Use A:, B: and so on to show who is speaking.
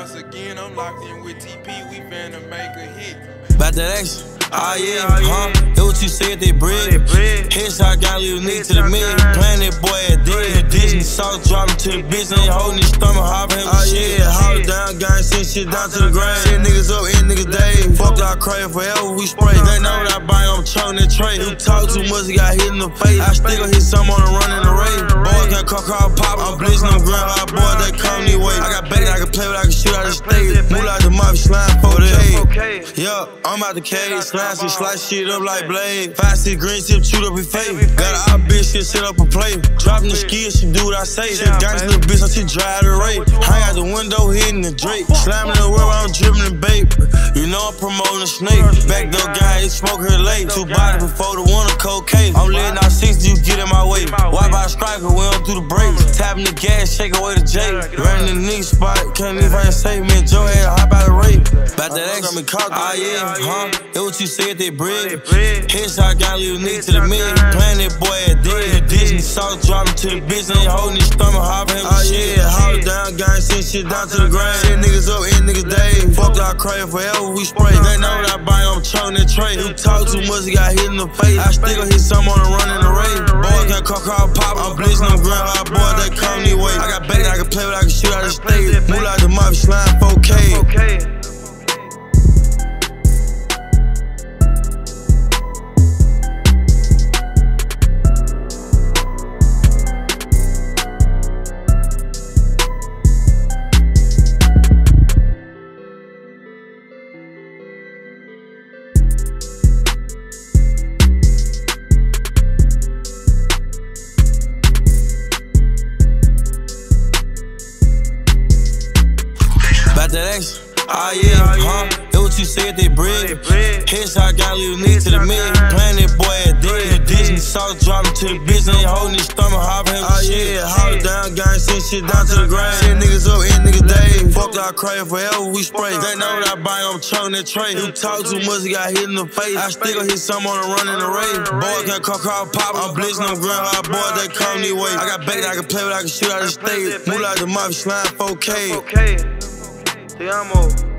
A: once again, I'm locked in with TP. We finna make a hit.
B: About that action. Oh yeah, huh? That what you said, they bread. Headshot got little nigga to the mid. Playing that boy at dead. Disney sauce dropping to the bitch. Ain't holding his stomach, hopping him. Oh yeah, hold down, gang, send shit down to the ground. Send niggas up, end niggas day. Fuck y'all crazy forever, we spray. They know what I buy, I'm choking that tray. You talk too much, he got hit in the face. I still hit some on car car pop, I'm blitzing them ground hard boys, they come me way. I got bait, I can play with, I can shoot out the stage. Move like the mafia slime, 4K. Yeah, I'm out the cage, slime, slice shit up like blade. Five, six green tip, shoot up his face. Got a hot bitch, shit, set up a plate. Dropping the skill, she do what I say. She gangsta little bitch, so she drive the rate. Hang out the window, hitting the Drake. Slamming the world, I'm dripping the bait. You know I'm promoting a snake. Back door guy, he smoke her late. Two bodies before the one of cocaine. I'm letting out 60, you get in my way. Wipe out striker, we don't do the brakes. Tapping the gas, shake away the J. Running the knee spot, can't even find say, man, Joe had hop out the rape. Back that X, I'm in car, oh yeah, huh? That what you said, they bread. Headshot got a little nigga to the mid. Playing that boy at dead. Disney sauce dropping to the bitch. Ain't holding his stomach, hopping him. Oh yeah, hold down, gang, send shit down to the ground. Send niggas up, end niggas day. Fuck y'all crazy forever, we spray. They know what I buy, I'm choking that tray. You talk too much, he got hit in the face. I still hit some on the run in the race. Got car pop, I'm blitzing them ground hard boys, they come me way. I got bait, I can play with, I can shoot out the stage. Move like the mafia slime That action. Oh yeah, huh? That what you said, they bread. Headshot got little nigga to the mid. Playing that boy at dead. Disney sauce dropping to the bitch. Ain't holding his stomach, hopping him. Oh yeah, hold it down, gang, send shit down to the ground. Send niggas up, end niggas day. Fuck y'all crazy forever, we spray. They know what I buy, I'm choking that tray. You talk too much, he got hit in the face. I still hit some on the run in the race. Boys got call, car pop, I'm blitzing them ground boys, they come me way. I got bait, I can play with, I can shoot out the stage. Move like the mafia slime 4K.
C: Te amo.